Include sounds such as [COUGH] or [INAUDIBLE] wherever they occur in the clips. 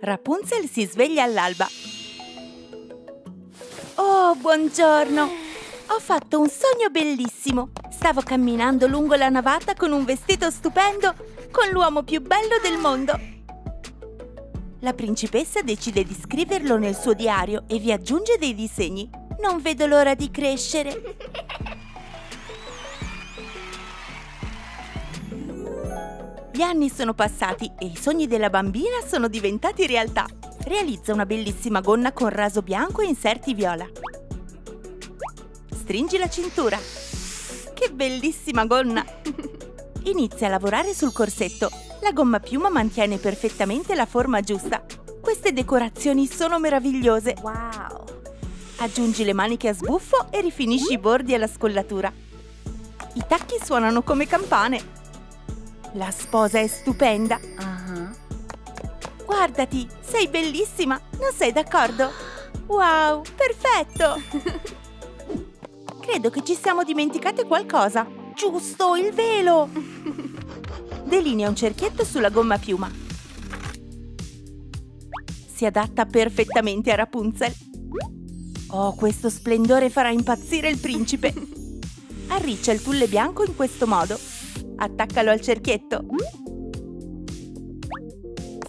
Rapunzel si sveglia all'alba. Oh, buongiorno! Ho fatto un sogno bellissimo. Stavo camminando lungo la navata con un vestito stupendo con l'uomo più bello del mondo. La principessa decide di scriverlo nel suo diario e vi aggiunge dei disegni. Non vedo l'ora di crescere. Gli anni sono passati e i sogni della bambina sono diventati realtà. Realizza una bellissima gonna con raso bianco e inserti viola. Stringi la cintura. Che bellissima gonna! [LAUGHS] Inizia a lavorare sul corsetto. La gomma piuma mantiene perfettamente la forma giusta. Queste decorazioni sono meravigliose. Wow! Aggiungi le maniche a sbuffo e rifinisci i bordi e la scollatura. I tacchi suonano come campane. La sposa è stupenda. Uh-huh. Guardati, sei bellissima, non sei d'accordo? Wow, perfetto! [LAUGHS] Credo che ci siamo dimenticate qualcosa. Giusto, il velo! Delinea un cerchietto sulla gomma piuma. Si adatta perfettamente a Rapunzel. Oh, questo splendore farà impazzire il principe! [LAUGHS] Arriccia il tulle bianco in questo modo. Attaccalo al cerchietto.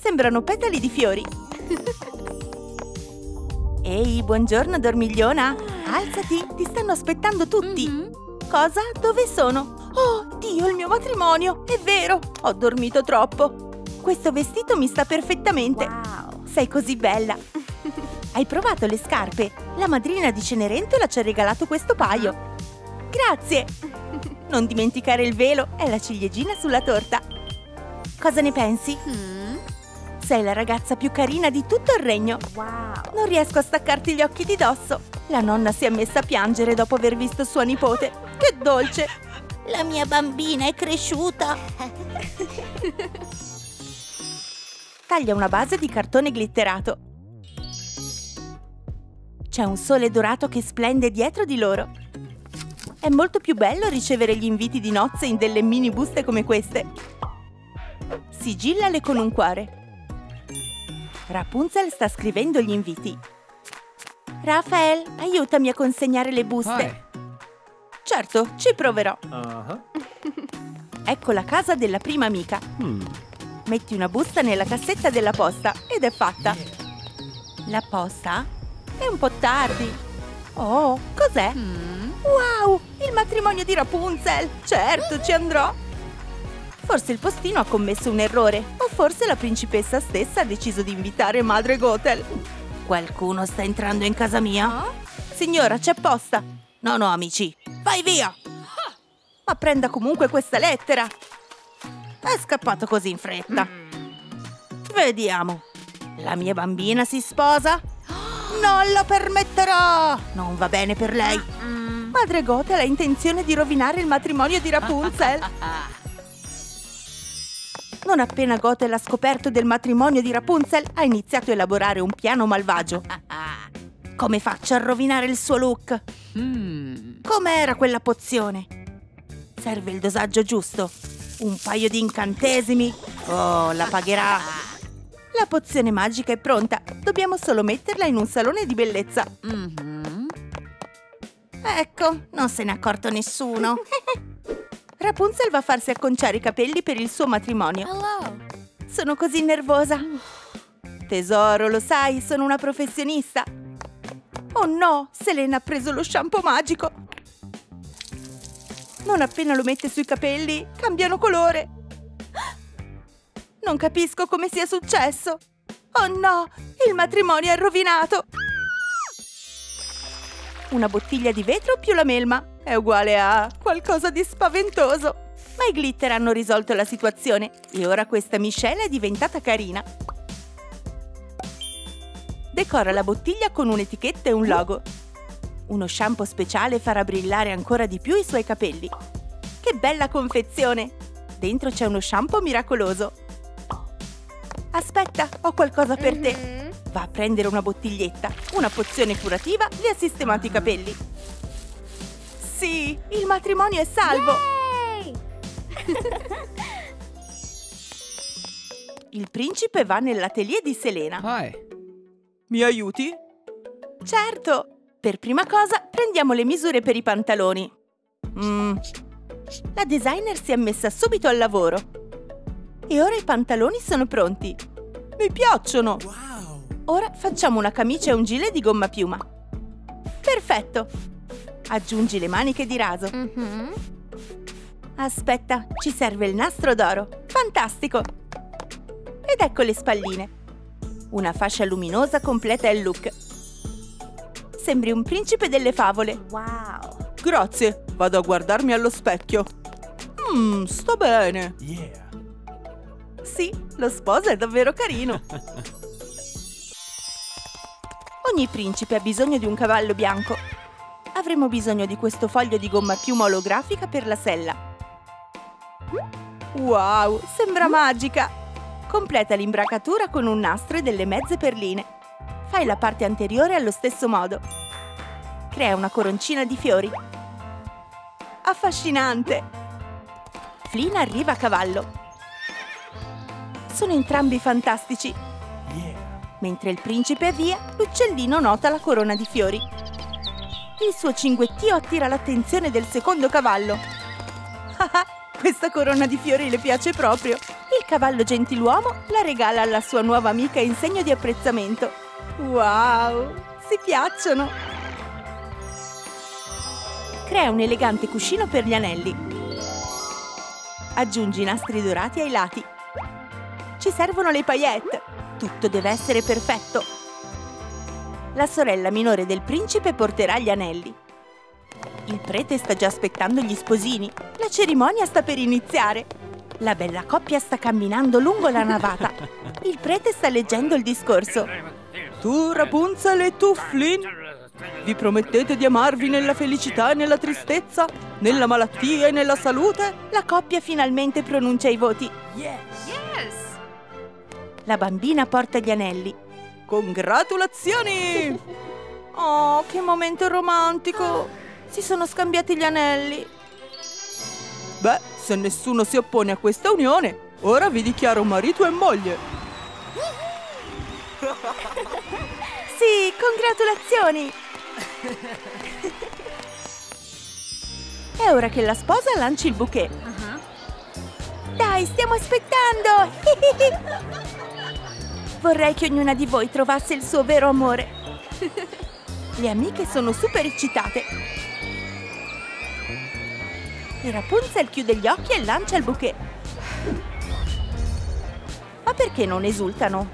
Sembrano petali di fiori. [LAUGHS] Ehi, buongiorno dormigliona. Alzati, ti stanno aspettando tutti. Mhm. Cosa? Dove sono? Oh, Dio, il mio matrimonio! È vero! Ho dormito troppo. Questo vestito mi sta perfettamente. Wow! Sei così bella. [LAUGHS] Hai provato le scarpe? La madrina di Cenerentola ci ha regalato questo paio. Grazie! Non dimenticare il velo e la ciliegina sulla torta. Cosa ne pensi? Hmm. Sei la ragazza più carina di tutto il regno. Wow! Non riesco a staccarti gli occhi di dosso. La nonna si è messa a piangere dopo aver visto sua nipote. Che dolce! La mia bambina è cresciuta. Taglia una base di cartone glitterato. C'è un sole dorato che splende dietro di loro. È molto più bello ricevere gli inviti di nozze in delle mini buste come queste. Sigillale con un cuore. Rapunzel sta scrivendo gli inviti. Rafael, aiutami a consegnare le buste. Certo, ci proverò. Uh-huh. [LAUGHS] Ecco la casa della prima amica. Hmm. Metti una busta nella cassetta della posta ed è fatta. La posta? È un po' tardi. Oh, cos'è? Hmm. Wow, il matrimonio di Rapunzel! Certo, ci andrò! Forse il postino ha commesso un errore, o forse la principessa stessa ha deciso di invitare madre Gothel. Qualcuno sta entrando in casa mia? Signora, c'è posta! No, no, amici, vai via! Ma prenda comunque questa lettera! È scappato così in fretta. Vediamo. La mia bambina si sposa? Non lo permetterò! Non va bene per lei. Mm. Madre Gothel ha intenzione di rovinare il matrimonio di Rapunzel. Non appena Gothel ha scoperto del matrimonio di Rapunzel, ha iniziato a elaborare un piano malvagio. Come faccio a rovinare il suo look? Hmm. Com'era quella pozione? Serve il dosaggio giusto. Un paio di incantesimi. Oh, la pagherà. La pozione magica è pronta. Dobbiamo solo metterla in un salone di bellezza. Mhm. Ecco, non se n'è accorto nessuno. [LAUGHS] Rapunzel va a farsi acconciare i capelli per il suo matrimonio. Hello! Sono così nervosa. Tesoro, lo sai, sono una professionista. Oh no, Selena ha preso lo shampoo magico. Non appena lo mette sui capelli, cambiano colore. Non capisco come sia successo. Oh no, il matrimonio è rovinato. Una bottiglia di vetro più la melma è uguale a qualcosa di spaventoso. Ma i glitter hanno risolto la situazione e ora questa miscela è diventata carina. Decora la bottiglia con un'etichetta e un logo. Uno shampoo speciale farà brillare ancora di più i suoi capelli. Che bella confezione! Dentro c'è uno shampoo miracoloso. Aspetta, ho qualcosa per te. Va a prendere una bottiglietta, una pozione curativa, le ha sistemato i capelli. Sì, il matrimonio è salvo! Yay! Il principe va nell'atelier di Selena. Hi. Mi aiuti? Certo! Per prima cosa prendiamo le misure per i pantaloni. Mm. La designer si è messa subito al lavoro. E ora i pantaloni sono pronti. Mi piacciono! Ora facciamo una camicia e un gilet di gomma piuma. Perfetto! Aggiungi le maniche di raso. Mhm. Aspetta, ci serve il nastro d'oro. Fantastico! Ed ecco le spalline. Una fascia luminosa completa il look. Sembri un principe delle favole. Wow. Grazie, vado a guardarmi allo specchio. Mmm, sto bene. Yeah. Sì, lo sposo è davvero carino. [LAUGHS] Ogni principe ha bisogno di un cavallo bianco. Avremo bisogno di questo foglio di gomma piuma olografica per la sella. Wow, sembra magica! Completa l'imbracatura con un nastro e delle mezze perline. Fai la parte anteriore allo stesso modo. Crea una coroncina di fiori. Affascinante! Flynn arriva a cavallo. Sono entrambi fantastici. Mentre il principe è via, l'uccellino nota la corona di fiori. Il suo cinguettio attira l'attenzione del secondo cavallo. Ah ah, questa corona di fiori le piace proprio. Il cavallo gentiluomo la regala alla sua nuova amica in segno di apprezzamento. Wow, si piacciono! Crea un elegante cuscino per gli anelli. Aggiungi i nastri dorati ai lati. Ci servono le paillette. Tutto deve essere perfetto. La sorella minore del principe porterà gli anelli. Il prete sta già aspettando gli sposini. La cerimonia sta per iniziare. La bella coppia sta camminando lungo la navata. Il prete sta leggendo il discorso. Tu, Rapunzel, e tu, Flynn, vi promettete di amarvi nella felicità e nella tristezza, nella malattia e nella salute? La coppia finalmente pronuncia i voti. Yes. La bambina porta gli anelli. Congratulazioni! [LAUGHS] Oh, che momento romantico! Si sono scambiati gli anelli. Beh, se nessuno si oppone a questa unione, ora vi dichiaro marito e moglie. [LAUGHS] Sì, congratulazioni! È ora che la sposa lanci il bouquet. Uh-huh. Dai, stiamo aspettando! [LAUGHS] Vorrei che ognuna di voi trovasse il suo vero amore. [LAUGHS] Le amiche sono super eccitate. E Rapunzel chiude gli occhi e lancia il bouquet. Ma perché non esultano?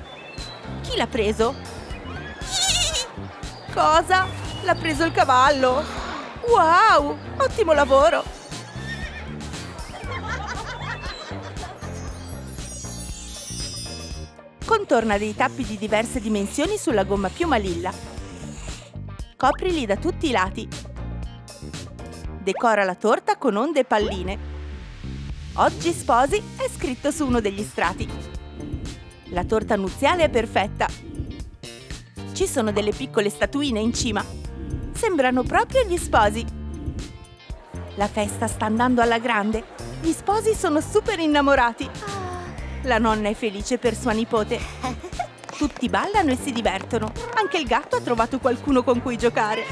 Chi l'ha preso? [LAUGHS] Cosa? L'ha preso il cavallo! Wow! Ottimo lavoro! Contorna dei tappi di diverse dimensioni sulla gomma piuma lilla. Coprili da tutti i lati. Decora la torta con onde e palline. Oggi sposi è scritto su uno degli strati. La torta nuziale è perfetta. Ci sono delle piccole statuine in cima. Sembrano proprio gli sposi. La festa sta andando alla grande. Gli sposi sono super innamorati. La nonna è felice per sua nipote. Tutti ballano e si divertono. Anche il gatto ha trovato qualcuno con cui giocare.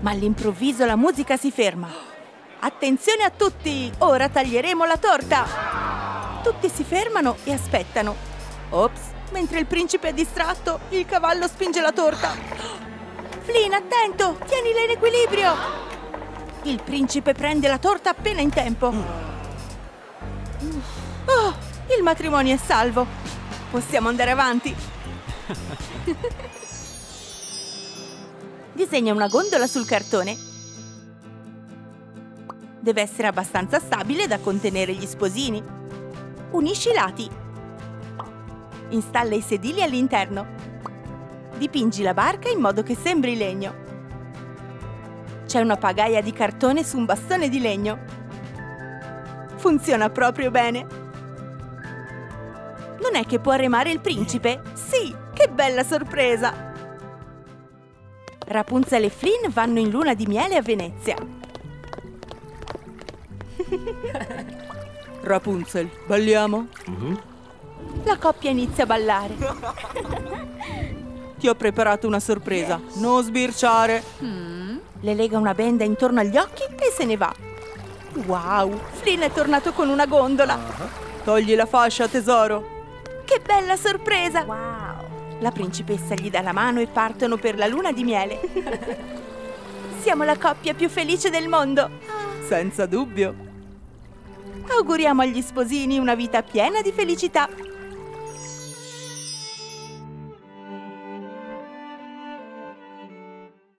Ma all'improvviso la musica si ferma. Attenzione a tutti! Ora taglieremo la torta! Tutti si fermano e aspettano. Ops, mentre il principe è distratto, il cavallo spinge la torta. Flynn, attento! Tienila in equilibrio! Il principe prende la torta appena in tempo. Oh, il matrimonio è salvo. Possiamo andare avanti. Disegna una gondola sul cartone. Deve essere abbastanza stabile da contenere gli sposini. Unisci i lati. Installa i sedili all'interno. Dipingi la barca in modo che sembri legno. C'è una pagaia di cartone su un bastone di legno. Funziona proprio bene. Non è che può remare il principe? Sì, che bella sorpresa! Rapunzel e Flynn vanno in luna di miele a Venezia. [LAUGHS] Rapunzel, balliamo? Mhm. La coppia inizia a ballare. [LAUGHS] Ti ho preparato una sorpresa. Non sbirciare. Mm. Le lega una benda intorno agli occhi e se ne va. Wow, Flynn è tornato con una gondola. Togli la fascia, tesoro. Che bella sorpresa! Wow. La principessa gli dà la mano e partono per la luna di miele. [LAUGHS] Siamo la coppia più felice del mondo. Senza dubbio. Auguriamo agli sposini una vita piena di felicità.